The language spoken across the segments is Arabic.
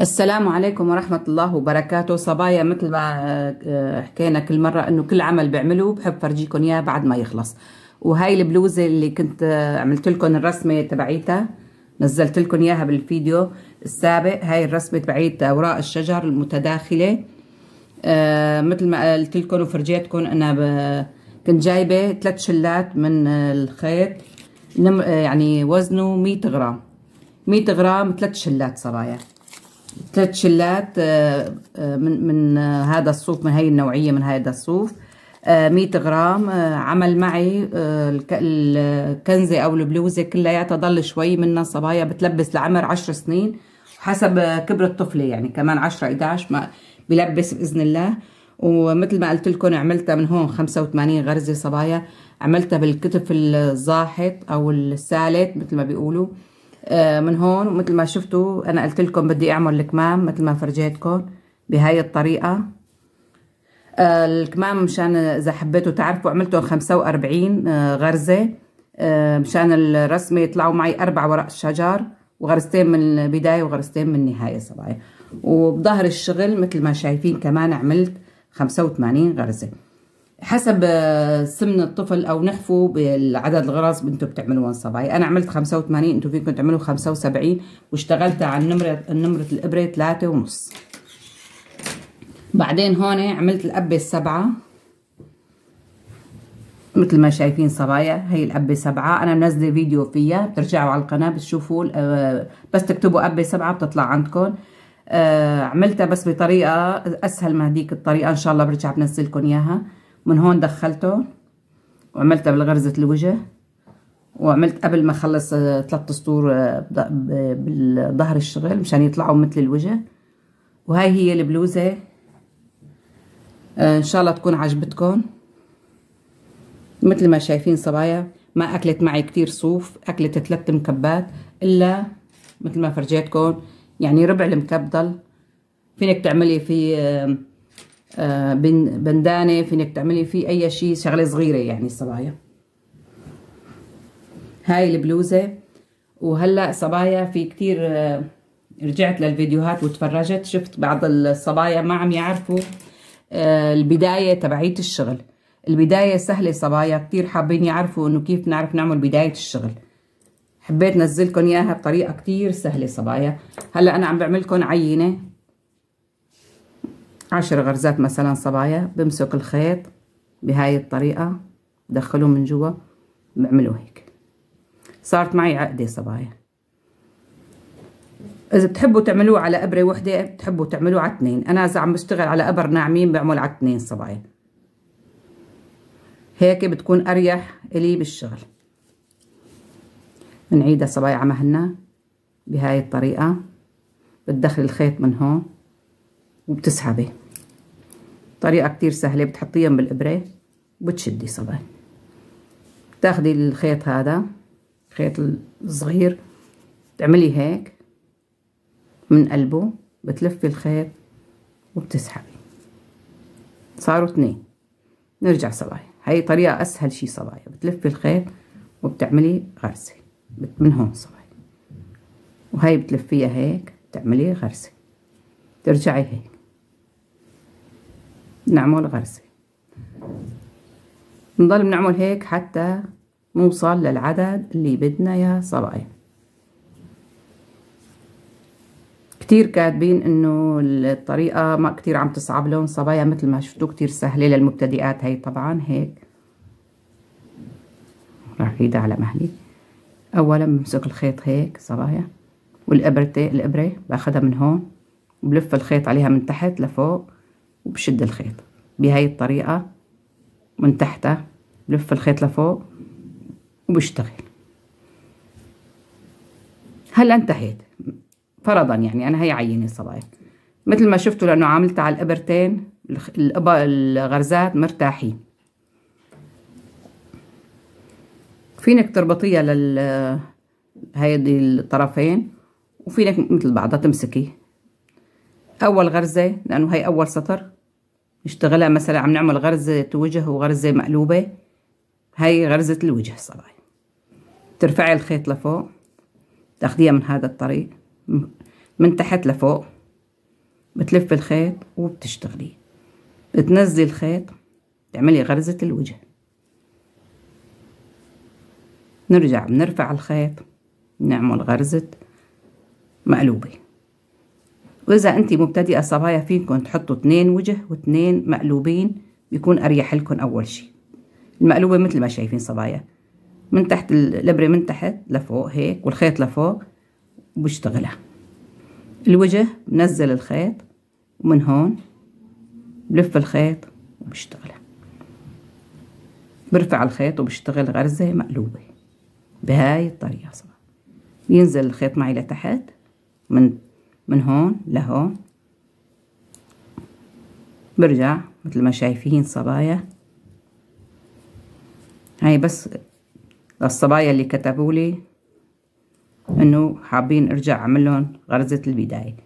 السلام عليكم ورحمة الله وبركاته. صبايا مثل ما آه، حكينا كل مرة إنه كل عمل بعمله بحب فرجيكم إياه بعد ما يخلص. وهاي البلوزة اللي كنت آه، عملت لكم الرسمة تبعيتها نزلت لكم إياها بالفيديو السابق. هاي الرسمة تبعيت أوراق الشجر المتداخلة. آه مثل ما قلت لكم وفرجيتكم أنا كنت جايبة ثلاث شلات من الخيط. يعني وزنه 100 غرام. 100 غرام ثلاث شلات صبايا. ثلاث شلات آه، آه، من من آه، هذا الصوف من هاي النوعية من هذا الصوف. 100 غرام عمل معي الكنزة أو البلوزة كلياتها ضل شوي منها صبايا بتلبس لعمر 10 سنين حسب كبر الطفلة يعني كمان 10 11 ما بلبس بإذن الله. ومثل ما قلت لكم عملتها من هون 85 غرزة صبايا. عملتها بالكتف الزاحط أو السالت مثل ما بيقولوا. من هون مثل ما شفتوا أنا قلت لكم بدي أعمل الكمام مثل ما فرجيتكم بهاي الطريقة. آه، الكمام مشان إذا حبيتوا تعرفوا عملتهم 45 آه، غرزة مشان الرسمة يطلعوا معي أربع ورق شجر وغرزتين من البداية وغرزتين من النهاية صبايا وبظهر الشغل مثل ما شايفين كمان عملت 85 غرزة. حسب آه، سمن الطفل أو نحفه بالعدد الغرز أنتم بتعملوها صبايا أنا عملت 85 أنتم فيكم تعملوا 75 واشتغلت على النمرة نمره الإبرة 3 ونص. بعدين هون عملت القبه السبعة. مثل ما شايفين صبايا هي القبه سبعة. أنا منزلة فيديو فيها بترجعوا على القناة بتشوفوا آه، بس تكتبوا قبه سبعة بتطلع عندكم. آه، عملتها بس بطريقة أسهل من هديك الطريقة إن شاء الله برجع بنزلكم إياها. من هون دخلته وعملتها بالغرزة الوجه وعملت قبل ما اخلص آه، ثلاث سطور آه، بالظهر الشغل مشان يطلعوا مثل الوجه. وهاي هي البلوزة. آه، إن شاء الله تكون عجبتكم. مثل ما شايفين صبايا ما أكلت معي كتير صوف أكلت ثلاث مكبات إلا مثل ما فرجيتكم يعني ربع المكب ضل. فينك تعملي في آه، بندانة فينك تعملي فيه أي شيء شغلة صغيرة يعني صبايا هاي البلوزة. وهلأ صبايا في كتير آه، رجعت للفيديوهات وتفرجت شفت بعض الصبايا ما عم يعرفوا آه، البداية تبعيه الشغل. البداية سهلة صبايا كتير حابين يعرفوا إنه كيف نعرف نعمل بداية الشغل. حبيت نزلكم إياها بطريقة كتير سهلة صبايا. هلأ أنا عم بعمل لكم عينة. عشر غرزات مثلا صبايا بمسك الخيط بهاي الطريقة بدخله من جوا بعمله هيك. صارت معي عقدة صبايا. إذا بتحبوا تعملوه على إبرة وحدة بتحبوا تعملوه على اثنين. أنا إذا عم بشتغل على إبر ناعمين بعمل على اثنين صبايا. هيك بتكون أريح إلي بالشغل. بنعيدها صبايا على مهلنا بهاي الطريقة. بتدخل الخيط من هون. وبتسحبي. طريقة كتير سهلة بتحطيهم بالإبرة وبتشدي صباي بتاخدي الخيط هذا خيط الصغير تعملي هيك من قلبه بتلفي الخيط وبتسحبي. صاروا اثنين. نرجع صبايا هاي طريقة أسهل شي صبايا بتلفي الخيط وبتعملي غرزة من هون صبايا وهي بتلفيها هيك تعملي غرزة ترجعي هيك. نعمل غرزة نضل بنعمل هيك حتى نوصل للعدد اللي بدنا يا صبايا. كتير كاتبين إنه الطريقة ما كتير عم تصعب لهم صبايا مثل ما شفتوا كتير سهلة للمبتدئات هي طبعا هيك. راح ايدها على مهلي. اولا بمسك الخيط هيك صبايا. والابرة الإبرة باخدها من هون. وبلف الخيط عليها من تحت لفوق. وبشد الخيط. بهاي الطريقة من تحتها بلف الخيط لفوق وبشتغل. هلا انتهيت. فرضا يعني أنا هي عينة صبايا مثل ما شفتوا لأنه عملت على الإبرتين الغرزات مرتاحين. فينك تربطيها لل هيدي الطرفين وفينك مثل بعضها تمسكي أول غرزة لأنه هي أول سطر. نشتغلها مثلا عم نعمل غرزة وجه وغرزة مقلوبة. هاي غرزة الوجه صبايا ترفعي الخيط لفوق. تاخديها من هذا الطريق. من تحت لفوق. بتلف الخيط وبتشتغلي. بتنزلي الخيط. تعملي غرزة الوجه. نرجع بنرفع الخيط. نعمل غرزة مقلوبة. وإذا أنت مبتدئة صبايا فيكم تحطوا اثنين وجه واثنين مقلوبين بيكون أريح لكم أول شي. المقلوبة مثل ما شايفين صبايا. من تحت الإبرة من تحت لفوق هيك والخيط لفوق وبشتغلها الوجه بنزل الخيط ومن هون بلف الخيط وبشتغلها برفع الخيط وبشتغل غرزة مقلوبة. بهاي الطريقة صبايا. ينزل الخيط معي لتحت من من هون لهون. برجع مثل ما شايفين صبايا. هاي بس للصبايا اللي كتبوا لي إنه حابين أرجع أعمل لهم غرزة البداية.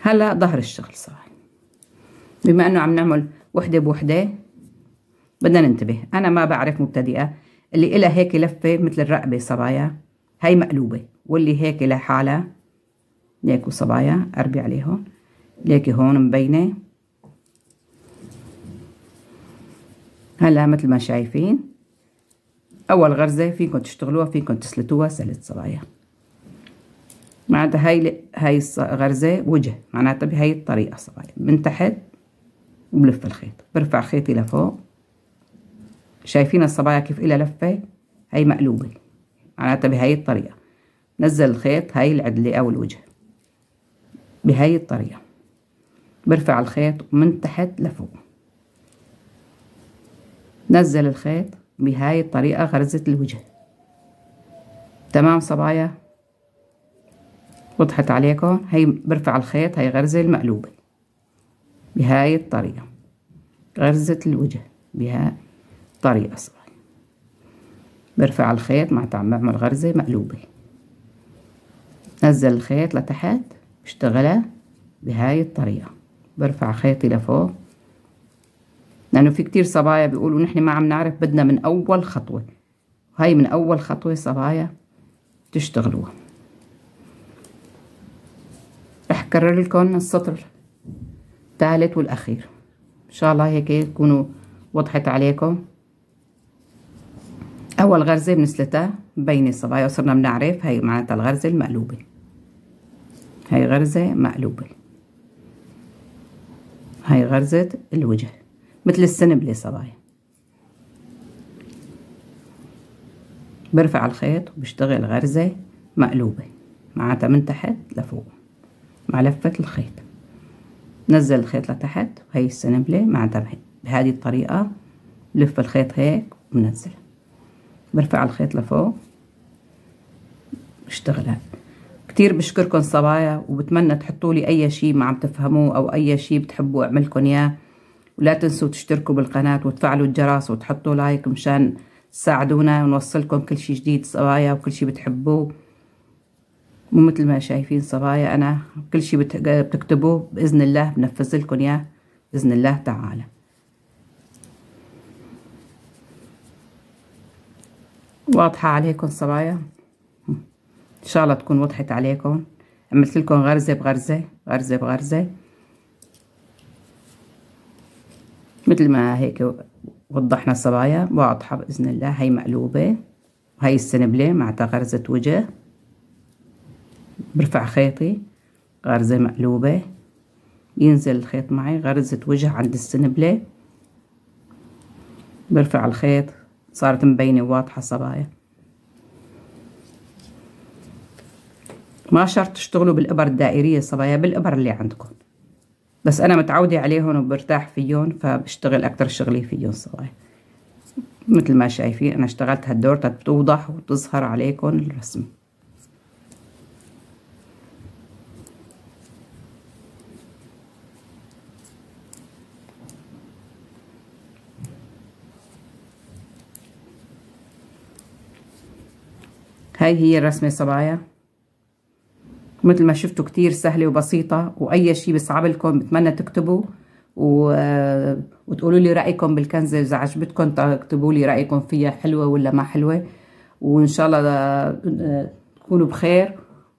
هلا ظهر الشغل صبايا. بما إنه عم نعمل وحدة بوحدة بدنا ننتبه. أنا ما بعرف مبتدئة اللي إلها هيك لفة مثل الرقبة صبايا. هاي مقلوبة. واللي هيك لحالها ليكو صبايا أربي عليهم ليكي هون مبينة. هلا مثل ما شايفين أول غرزة فيكم تشتغلوها فيكم تسلتوها سلت صبايا. معناتها هاي هاي غرزة وجه معناتها بهاي الطريقة صبايا. من تحت وبلف الخيط برفع خيطي لفوق شايفين الصبايا كيف إلها لفة؟ هاي مقلوبة معناتها بهاي الطريقة. نزل الخيط هاي العدلة أو الوجه بهاي الطريقة. برفع الخيط من تحت لفوق. نزل الخيط بهاي الطريقة غرزة الوجه. تمام صبايا؟ وضحت عليكم؟ هي برفع الخيط هاي غرزة المقلوبة. بهاي الطريقة غرزة الوجه بهاي الطريقة صبايا. برفع الخيط مع بعمل غرزة مقلوبة. نزل الخيط لتحت بشتغلها بهاي الطريقة. برفع خيطي لفوق. لأنه في كتير صبايا بيقولوا نحن ما عم نعرف بدنا من أول خطوة. هاي من أول خطوة صبايا تشتغلوها. رح كرر لكم السطر الثالث والأخير. إن شاء الله هيك تكونوا وضحت عليكم. أول غرزة بنسلتها مبينة صبايا وصرنا بنعرف هاي معناتها الغرزة المقلوبة. هاي غرزة مقلوبة. هاي غرزة الوجه مثل السنبلة صبايا برفع الخيط وبشتغل غرزة مقلوبة معناتها من تحت لفوق. مع لفة الخيط. نزل الخيط لتحت وهي السنبلة معناتها بهذه الطريقة لف الخيط هيك وبنزل برفع الخيط لفوق بشتغل كتير بشكركم صبايا وبتمنى تحطوا لي أي شيء ما عم تفهموه أو أي شيء بتحبوا اعملكم إياه. ولا تنسوا تشتركوا بالقناة وتفعلوا الجرس وتحطوا لايك مشان تساعدونا ونوصلكم كل شيء جديد صبايا وكل شيء بتحبوه. مو مثل ما شايفين صبايا أنا كل شيء بتكتبوه بإذن الله بنفذ لكم إياه بإذن الله تعالى. واضحة عليكم صبايا؟ إن شاء الله تكون وضحت عليكم. عملت لكم غرزة بغرزة غرزة بغرزة. مثل ما هيك وضحنا صبايا واضحة بإذن الله. هي مقلوبة وهي السنبلة مع غرزة وجه. برفع خيطي غرزة مقلوبة. ينزل الخيط معي غرزة وجه عند السنبلة. برفع الخيط صارت مبينة واضحة صبايا ما شرط تشتغلوا بالإبر الدائرية صبايا بالإبر اللي عندكم. بس أنا متعودة عليهم وبرتاح فيهم فبشتغل أكتر شغلي فيهم صبايا مثل ما شايفين أنا اشتغلت هالدور بتوضح وتظهر عليكم الرسم. هاي هي الرسمة صبايا مثل ما شفتوا كتير سهلة وبسيطة وأي شي بصعب لكم بتمنى تكتبوا و... وتقولوا لي رأيكم بالكنزة إذا عجبتكم تكتبوا لي رأيكم فيها حلوة ولا ما حلوة. وإن شاء الله تكونوا بخير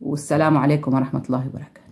والسلام عليكم ورحمة الله وبركاته.